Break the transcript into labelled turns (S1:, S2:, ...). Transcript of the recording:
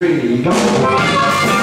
S1: 对你。